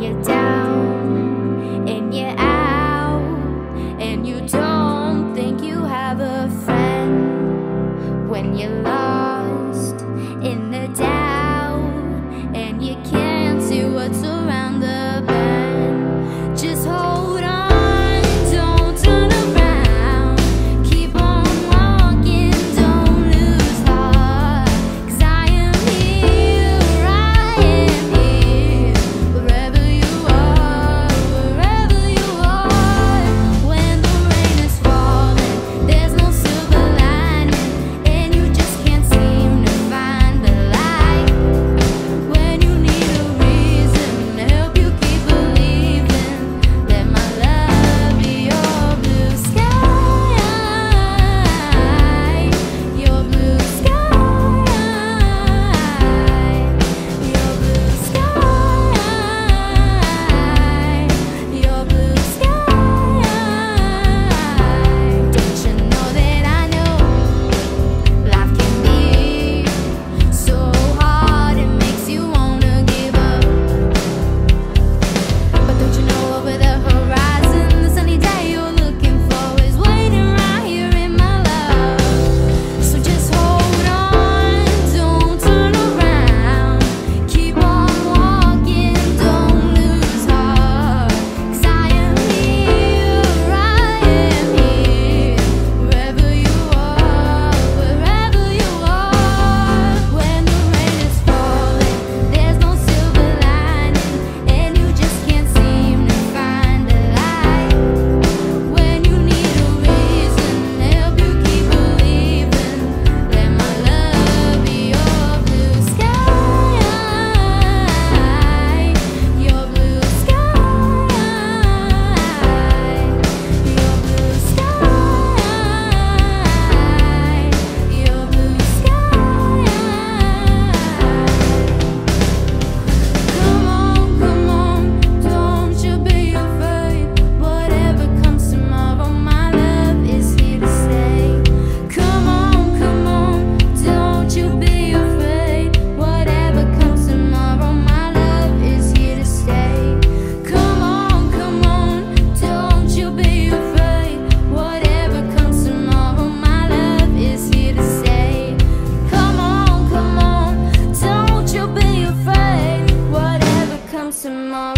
也家。tomorrow